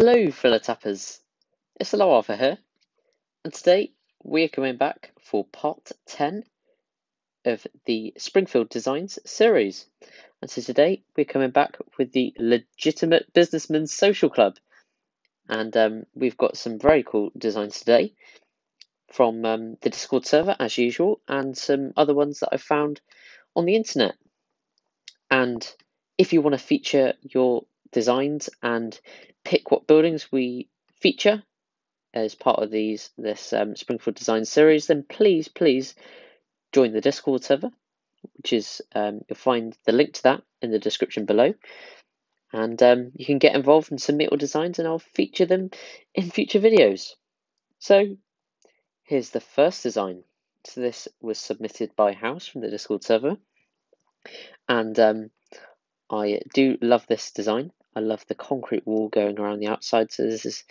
Hello, fellow tappers. It's ElloArfur here, and today we're coming back for part 10 of the Springfield Designs series. And so today we're coming back with the Legitimate Businessman Social Club. And um, we've got some very cool designs today from um, the Discord server, as usual, and some other ones that I found on the internet. And if you want to feature your designs and pick what buildings we feature as part of these this um, Springfield Design series, then please, please join the Discord server, which is um, you'll find the link to that in the description below. And um, you can get involved and submit your designs, and I'll feature them in future videos. So here's the first design. So this was submitted by House from the Discord server, and um, I do love this design. I love the concrete wall going around the outside. So this is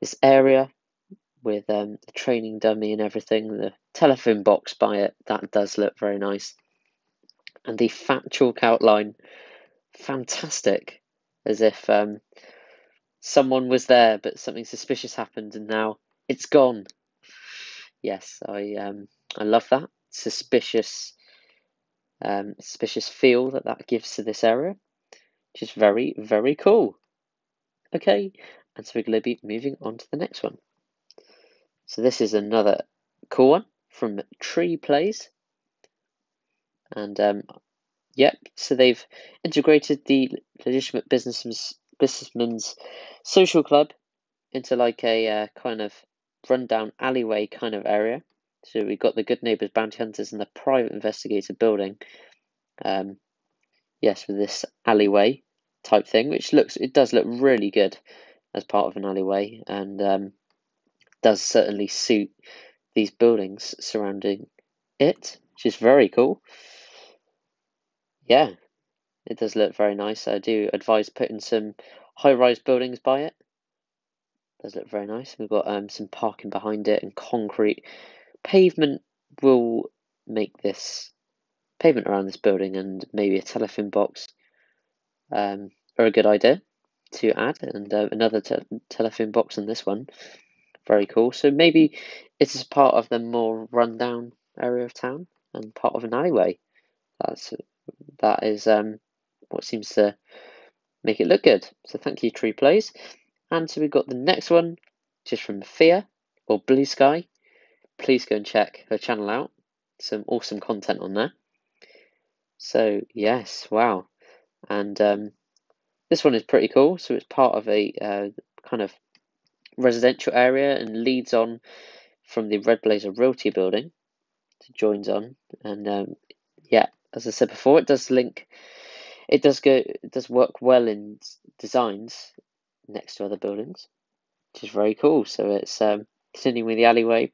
this area with um, the training dummy and everything, the telephone box by it, that does look very nice. And the fat chalk outline, fantastic, as if um, someone was there but something suspicious happened and now it's gone. Yes, I um, I love that suspicious um, suspicious feel that that gives to this area, which is very very cool. Okay, and so we're going to be moving on to the next one. So this is another cool one from Tree Plays. And um, yep, so they've integrated the legitimate businessman's, businessman's social club into like a uh, kind of rundown alleyway kind of area. So we've got the Good Neighbours Bounty Hunters and the Private Investigator building. Um, yes, with this alleyway type thing, which looks it does look really good as part of an alleyway, and um, does certainly suit these buildings surrounding it, which is very cool. Yeah, it does look very nice. I do advise putting some high rise buildings by it. it. Does look very nice. We've got um, some parking behind it and concrete. Pavement will make this pavement around this building and maybe a telephone box um, are a good idea to add, and uh, another te telephone box on this one very cool. So maybe it is part of the more rundown area of town and part of an alleyway. That's that is um, what seems to make it look good. So thank you, Tree Plays. And so we've got the next one, is from Fear or Blue Sky. Please go and check her channel out. Some awesome content on there. So yes, wow. And um, this one is pretty cool. So it's part of a uh, kind of residential area and leads on from the Red Blazer Realty building to joins on. And um, yeah, as I said before, it does link. It does go. It does work well in designs next to other buildings, which is very cool. So it's um, continuing with the alleyway.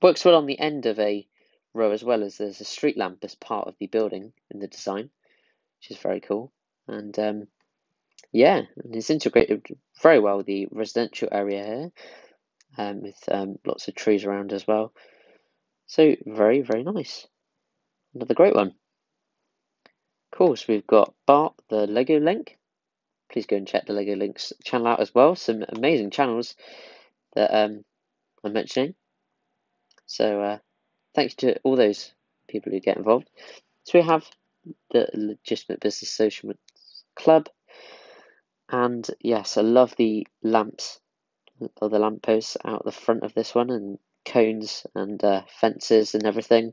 Works well on the end of a row as well as there's a street lamp as part of the building in the design, which is very cool. And um, yeah, and it's integrated very well with the residential area here, um, with um, lots of trees around as well. So very, very nice. Another great one. Of course, we've got Bart, the Lego Link. Please go and check the Lego Links channel out as well. Some amazing channels that um, I'm mentioning. So uh, thanks to all those people who get involved. So we have the Legitimate Business Social Club, and yes, I love the lamps or the lampposts out the front of this one and cones and uh, fences and everything.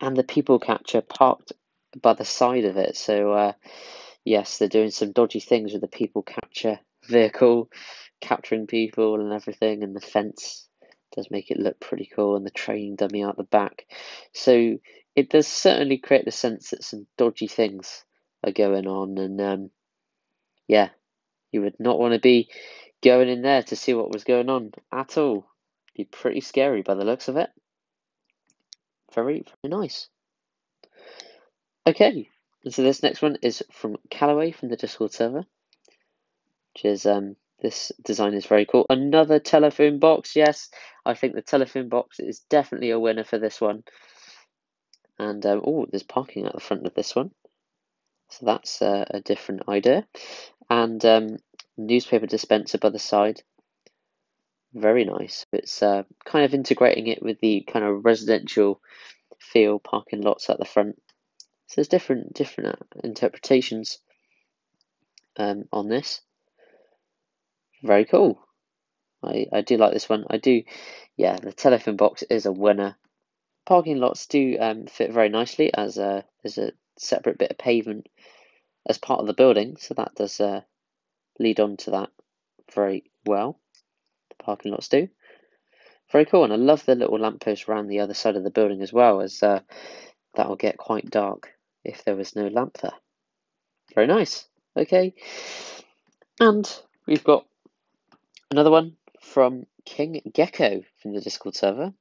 And the people catcher parked by the side of it. So, uh, yes, they're doing some dodgy things with the people catcher vehicle, capturing people and everything. And the fence does make it look pretty cool, and the training dummy out the back. So, it does certainly create the sense that some dodgy things are going on. And um, yeah, you would not want to be going in there to see what was going on at all. Be pretty scary by the looks of it. Very, very nice. Okay, so this next one is from Callaway from the Discord server, which is um this design is very cool. Another telephone box, yes, I think the telephone box is definitely a winner for this one. And um, oh, there's parking at the front of this one. So that's uh, a different idea. And um, newspaper dispenser by the side. Very nice. It's uh, kind of integrating it with the kind of residential feel parking lots at the front. So there's different different uh, interpretations um, on this. Very cool. I, I do like this one. I do, yeah, the telephone box is a winner. Parking lots do um, fit very nicely as a, as a separate bit of pavement as part of the building, so that does uh, lead on to that very well. The parking lots do. Very cool, and I love the little lamppost around the other side of the building as well, as uh, that will get quite dark if there was no lamp there. Very nice. Okay, and we've got another one from King Gecko from the Discord server.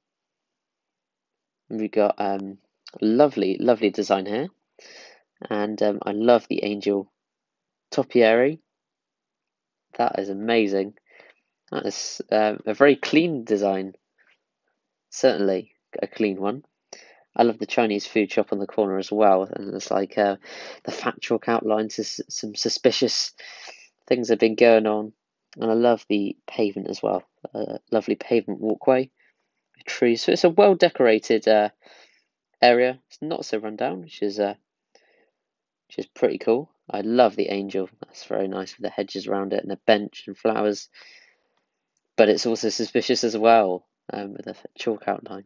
We've got um, lovely, lovely design here, and um, I love the angel topiary. That is amazing. That is um, a very clean design. Certainly a clean one. I love the Chinese food shop on the corner as well, and it's like uh, the fat chalk outlines some suspicious things have been going on, and I love the pavement as well. A lovely pavement walkway, trees. So it's a well decorated uh, area. It's not so run down, which is uh, which is pretty cool. I love the angel. That's very nice with the hedges around it and a bench and flowers. But it's also suspicious as well um, with a chalk outline,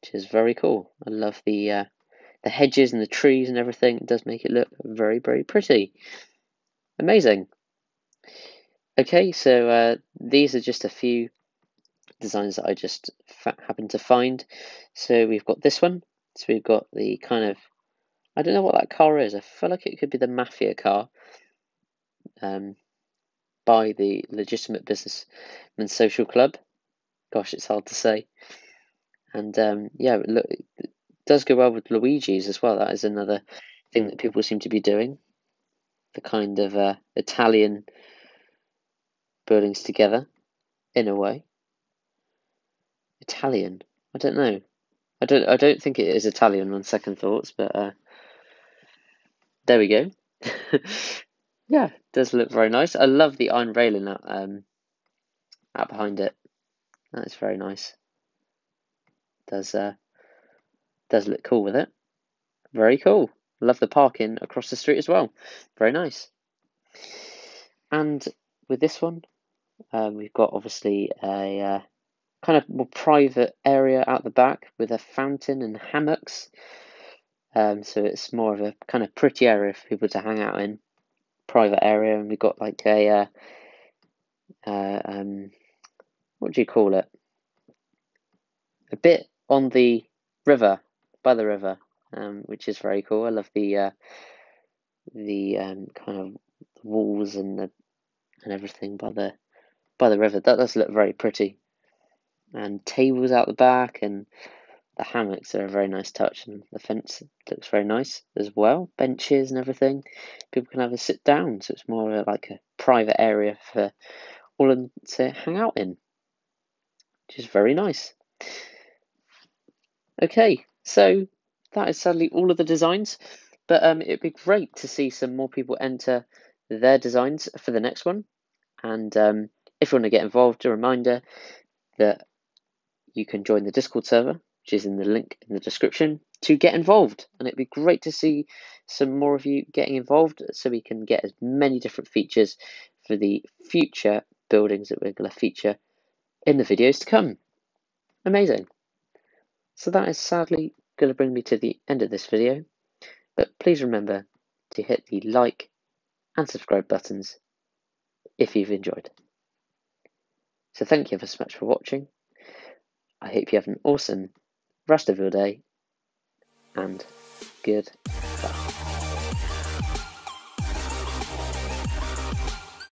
which is very cool. I love the uh, the hedges and the trees and everything. It does make it look very very pretty. Amazing. Okay, so uh, these are just a few designs that I just happened to find. So we've got this one. So we've got the kind of I don't know what that car is. I feel like it could be the mafia car um, by the Legitimate Businessman Social Club. Gosh, it's hard to say. And um, yeah, look, it does go well with Luigi's as well. That is another thing that people seem to be doing. The kind of uh, Italian buildings together, in a way. Italian. I don't know. I don't. I don't think it is Italian on second thoughts, but uh, there we go. yeah, does look very nice. I love the iron railing out, um, out behind it. That's very nice. Does uh, does look cool with it. Very cool. Love the parking across the street as well. Very nice. And with this one, um, we've got obviously a uh, kind of more private area out the back with a fountain and hammocks. Um, so it's more of a kind of pretty area for people to hang out in, private area, and we've got like a uh, uh, um, what do you call it? A bit on the river, by the river, um, which is very cool. I love the uh, the um, kind of walls and the and everything by the by the river. That does look very pretty. And tables out the back and the hammocks are a very nice touch and the fence looks very nice as well. Benches and everything. People can have a sit down, so it's more like a private area for all of them to hang out in. Which is very nice. Okay, so that is sadly all of the designs. But um, it'd be great to see some more people enter their designs for the next one. And um, if you want to get involved, a reminder that you can join the Discord server, which is in the link in the description, to get involved. And it'd be great to see some more of you getting involved so we can get as many different features for the future buildings that we're going to feature in the videos to come. Amazing. So that is sadly going to bring me to the end of this video. But please remember to hit the like and subscribe buttons if you've enjoyed. So thank you ever so much for watching. I hope you have an awesome rest of your day and good